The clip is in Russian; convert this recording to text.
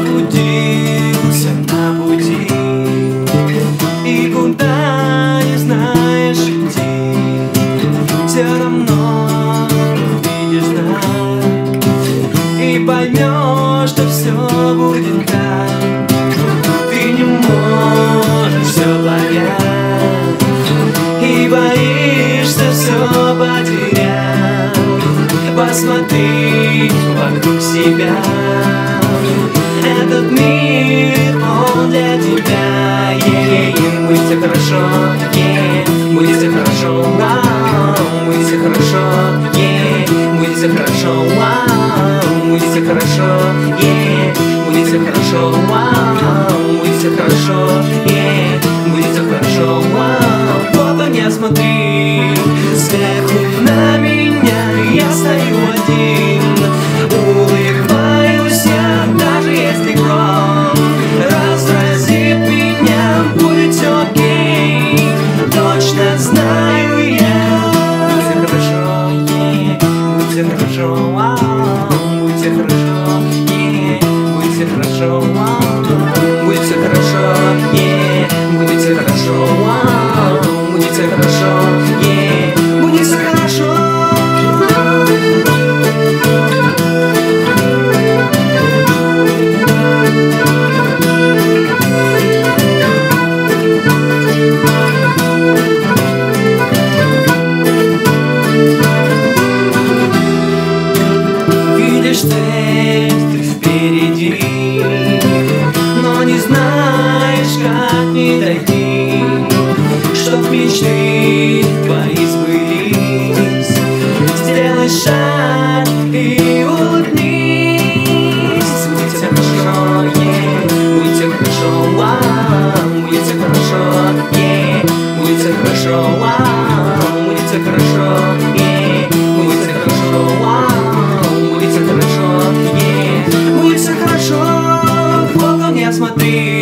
заблудился на пути. И куда не знаешь идти Все равно увидишь знак. И поймешь, что все будет так. Ты не можешь все понять. И боишься все потерять. Посмотри вокруг себя. Этот мир, он для тебя yeah, Будет все хорошо, yeah, будет все хорошо, wow, будет все хорошо, yeah, будет все хорошо, wow, будет все хорошо, yeah, будет все хорошо, wow, будет все хорошо, yeah, будет все хорошо, wow. Вот он я смотри, будет все мечты твои сбылись Сделай шаг и улыбнись Мне все хорошо, yeah. мне тебе хорошо, wow. мне тебе хорошо, yeah. мне тебе хорошо, wow. мне тебе хорошо, yeah. мне тебе хорошо, wow. мне хорошо, yeah. мне хорошо, в не смотри